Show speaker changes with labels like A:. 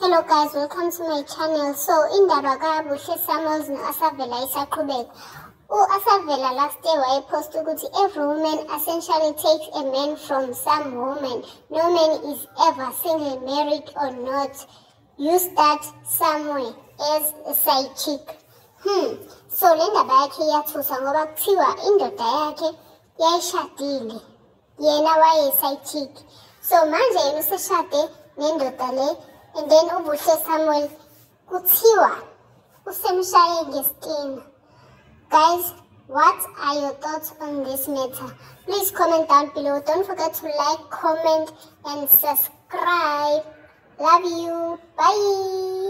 A: Hello guys, welcome to my channel. So in indaba kaBuhle Samuels no-Asavela isaqhubeka. U-Asavela last year wayeposta ukuthi every woman essentially takes a man from some woman. No man is ever single, married or not. You start somewhere as a side chick. Hmm. So le ndaba yakhe iyathusa ngoba kuthiwa indoda yakhe yayishadile. Yena waye-side chick. So manje yena useshade nendoda le and then ubuhle samuel kuthiwa usemshaye ngestina. Guys what are your thoughts on this matter? Please comment down below. Don't forget to like comment and subscribe. Love you. Bye